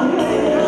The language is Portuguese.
Amém.